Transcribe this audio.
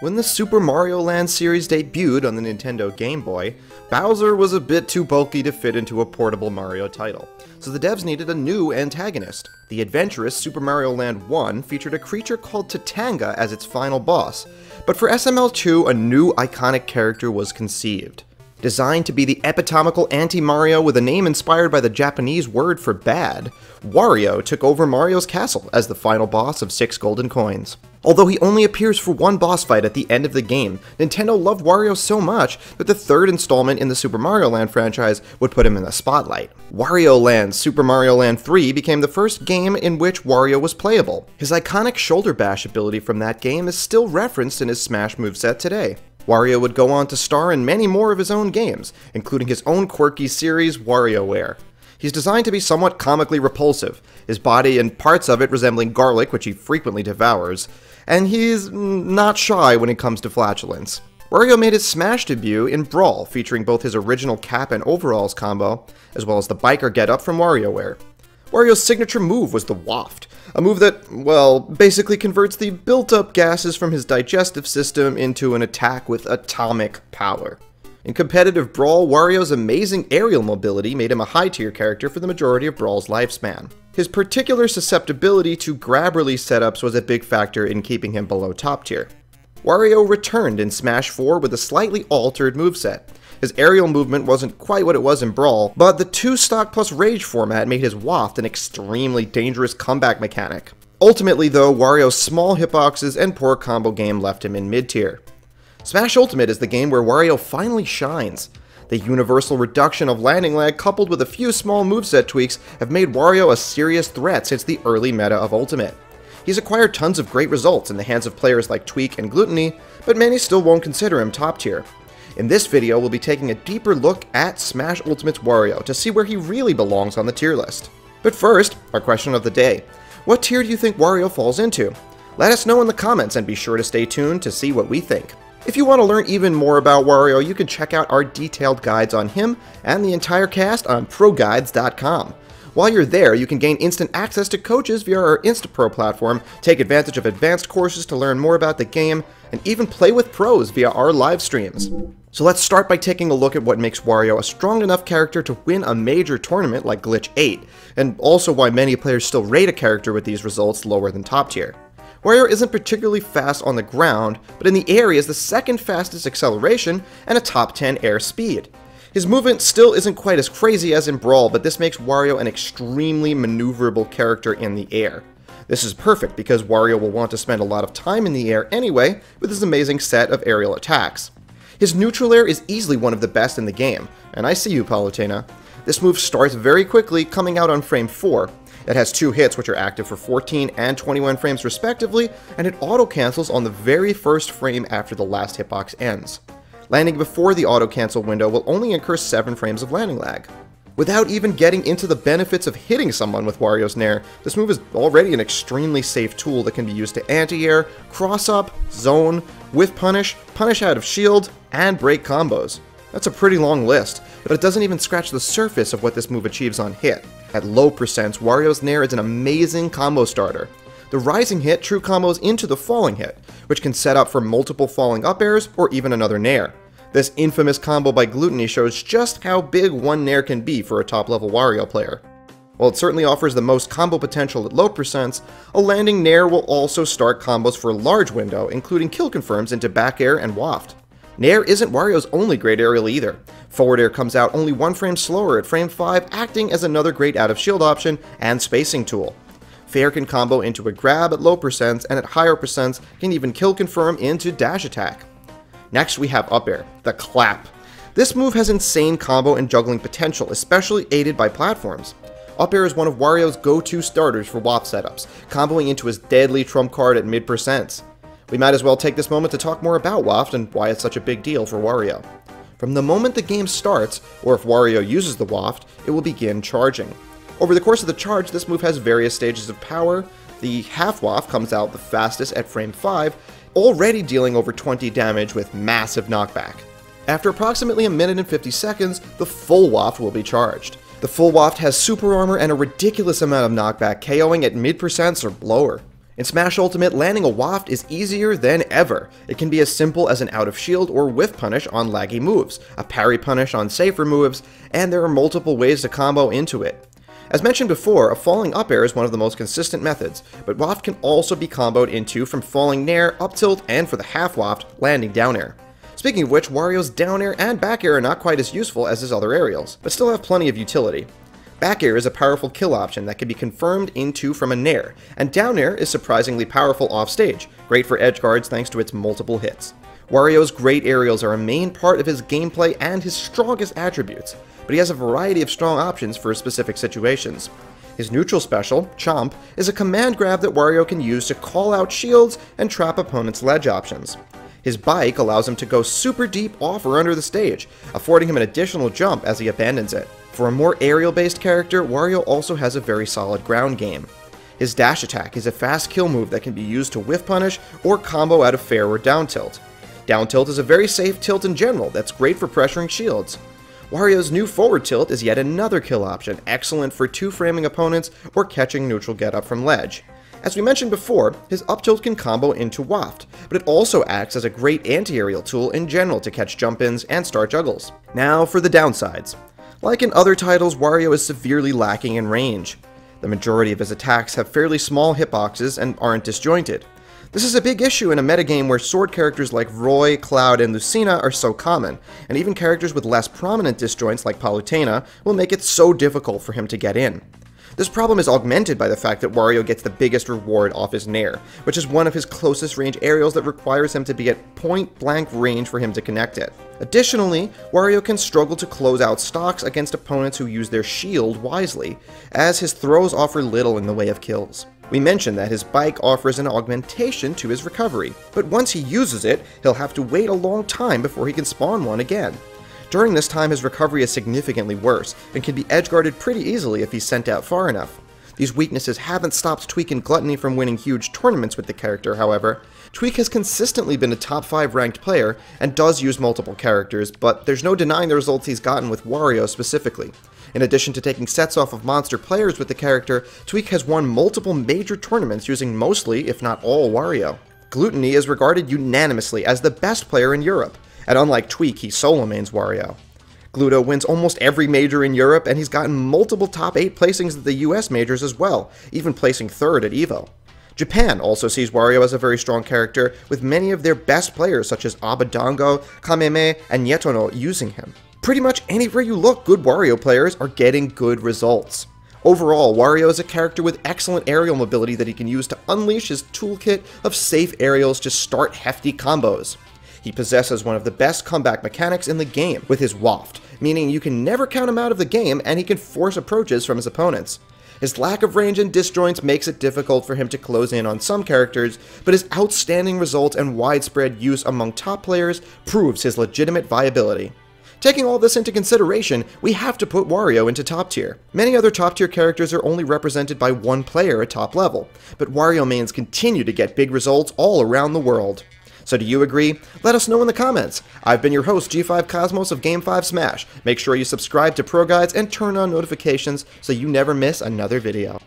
When the Super Mario Land series debuted on the Nintendo Game Boy, Bowser was a bit too bulky to fit into a portable Mario title, so the devs needed a new antagonist. The adventurous Super Mario Land 1 featured a creature called Tatanga as its final boss, but for SML2 a new iconic character was conceived. Designed to be the epitomical anti-Mario with a name inspired by the Japanese word for bad, Wario took over Mario's castle as the final boss of six golden coins. Although he only appears for one boss fight at the end of the game, Nintendo loved Wario so much that the third installment in the Super Mario Land franchise would put him in the spotlight. Wario Land Super Mario Land 3 became the first game in which Wario was playable. His iconic shoulder bash ability from that game is still referenced in his Smash moveset today. Wario would go on to star in many more of his own games, including his own quirky series, WarioWare. He's designed to be somewhat comically repulsive, his body and parts of it resembling garlic, which he frequently devours, and he's not shy when it comes to flatulence. Wario made his Smash debut in Brawl, featuring both his original cap and overalls combo, as well as the biker getup from WarioWare. Wario's signature move was the Waft, a move that, well, basically converts the built-up gases from his digestive system into an attack with atomic power. In competitive Brawl, Wario's amazing aerial mobility made him a high-tier character for the majority of Brawl's lifespan. His particular susceptibility to grab release setups was a big factor in keeping him below top tier. Wario returned in Smash 4 with a slightly altered moveset, his aerial movement wasn't quite what it was in Brawl, but the 2 stock plus rage format made his waft an extremely dangerous comeback mechanic. Ultimately though, Wario's small hitboxes and poor combo game left him in mid-tier. Smash Ultimate is the game where Wario finally shines. The universal reduction of landing lag coupled with a few small moveset tweaks have made Wario a serious threat since the early meta of Ultimate. He's acquired tons of great results in the hands of players like Tweek and Glutonny, but many still won't consider him top tier. In this video, we'll be taking a deeper look at Smash Ultimate's Wario to see where he really belongs on the tier list. But first, our question of the day. What tier do you think Wario falls into? Let us know in the comments and be sure to stay tuned to see what we think. If you want to learn even more about Wario, you can check out our detailed guides on him and the entire cast on ProGuides.com. While you're there, you can gain instant access to coaches via our InstaPro platform, take advantage of advanced courses to learn more about the game, and even play with pros via our live streams. So let's start by taking a look at what makes Wario a strong enough character to win a major tournament like Glitch 8, and also why many players still rate a character with these results lower than top tier. Wario isn't particularly fast on the ground, but in the air he has the second fastest acceleration and a top 10 air speed. His movement still isn't quite as crazy as in Brawl, but this makes Wario an extremely maneuverable character in the air. This is perfect because Wario will want to spend a lot of time in the air anyway with his amazing set of aerial attacks. His neutral air is easily one of the best in the game, and I see you, Palutena. This move starts very quickly, coming out on frame 4. It has two hits which are active for 14 and 21 frames respectively, and it auto-cancels on the very first frame after the last hitbox ends. Landing before the auto-cancel window will only incur 7 frames of landing lag. Without even getting into the benefits of hitting someone with Wario's Nair, this move is already an extremely safe tool that can be used to anti-air, cross-up, zone, whiff punish, punish out of shield, and break combos. That's a pretty long list, but it doesn't even scratch the surface of what this move achieves on hit. At low percents, Wario's Nair is an amazing combo starter. The rising hit true combos into the falling hit, which can set up for multiple falling up airs or even another Nair. This infamous combo by Glutonny shows just how big one Nair can be for a top level Wario player. While it certainly offers the most combo potential at low percents, a landing Nair will also start combos for a large window, including kill confirms into back air and waft. Nair isn't Wario's only great aerial either. Forward air comes out only one frame slower at frame 5, acting as another great out of shield option and spacing tool. Fair can combo into a grab at low percents, and at higher percents can even kill confirm into dash attack. Next we have up air, the clap. This move has insane combo and juggling potential, especially aided by platforms. Up air is one of Wario's go-to starters for waft setups, comboing into his deadly trump card at mid percents. We might as well take this moment to talk more about Waft and why it's such a big deal for Wario. From the moment the game starts, or if Wario uses the Waft, it will begin charging. Over the course of the charge, this move has various stages of power. The half waft comes out the fastest at frame 5, already dealing over 20 damage with massive knockback. After approximately a minute and 50 seconds, the full waft will be charged. The full waft has super armor and a ridiculous amount of knockback, KOing at mid percents or lower. In Smash Ultimate, landing a waft is easier than ever. It can be as simple as an out of shield or whiff punish on laggy moves, a parry punish on safer moves, and there are multiple ways to combo into it. As mentioned before, a falling up air is one of the most consistent methods, but waft can also be comboed into from falling nair, up tilt, and for the half waft, landing down air. Speaking of which, Wario's down air and back air are not quite as useful as his other aerials, but still have plenty of utility. Back air is a powerful kill option that can be confirmed into from a nair, and down air is surprisingly powerful off stage, great for edge guards thanks to its multiple hits. Wario's great aerials are a main part of his gameplay and his strongest attributes, but he has a variety of strong options for specific situations. His neutral special, Chomp, is a command grab that Wario can use to call out shields and trap opponents' ledge options. His bike allows him to go super deep off or under the stage, affording him an additional jump as he abandons it. For a more aerial-based character, Wario also has a very solid ground game. His dash attack is a fast kill move that can be used to whiff punish or combo out of fair or down tilt. Down tilt is a very safe tilt in general that's great for pressuring shields. Wario's new forward tilt is yet another kill option, excellent for two-framing opponents or catching neutral get-up from ledge. As we mentioned before, his up tilt can combo into Waft, but it also acts as a great anti-aerial tool in general to catch jump-ins and start juggles. Now for the downsides. Like in other titles, Wario is severely lacking in range. The majority of his attacks have fairly small hitboxes and aren't disjointed. This is a big issue in a metagame where sword characters like Roy, Cloud, and Lucina are so common, and even characters with less prominent disjoints like Palutena will make it so difficult for him to get in. This problem is augmented by the fact that Wario gets the biggest reward off his Nair, which is one of his closest range aerials that requires him to be at point blank range for him to connect it. Additionally, Wario can struggle to close out stocks against opponents who use their shield wisely, as his throws offer little in the way of kills. We mentioned that his bike offers an augmentation to his recovery, but once he uses it, he'll have to wait a long time before he can spawn one again. During this time, his recovery is significantly worse, and can be edgeguarded pretty easily if he's sent out far enough. These weaknesses haven't stopped Tweek and Glutonny from winning huge tournaments with the character, however. Tweek has consistently been a top 5 ranked player, and does use multiple characters, but there's no denying the results he's gotten with Wario specifically. In addition to taking sets off of monster players with the character, Tweek has won multiple major tournaments using mostly, if not all, Wario. Glutonny is regarded unanimously as the best player in Europe, and unlike Tweek, he solo mains Wario. Gluto wins almost every major in Europe, and he's gotten multiple top 8 placings at the US majors as well, even placing third at EVO. Japan also sees Wario as a very strong character, with many of their best players such as Abadango, Kameme, and Yetono using him. Pretty much anywhere you look, good Wario players are getting good results. Overall, Wario is a character with excellent aerial mobility that he can use to unleash his toolkit of safe aerials to start hefty combos. He possesses one of the best comeback mechanics in the game with his waft, meaning you can never count him out of the game and he can force approaches from his opponents. His lack of range and disjoints makes it difficult for him to close in on some characters, but his outstanding results and widespread use among top players proves his legitimate viability. Taking all this into consideration, we have to put Wario into top tier. Many other top tier characters are only represented by one player at top level, but Wario mains continue to get big results all around the world. So do you agree? Let us know in the comments. I've been your host, G5 Cosmos of Game 5 Smash. Make sure you subscribe to Pro Guides and turn on notifications so you never miss another video.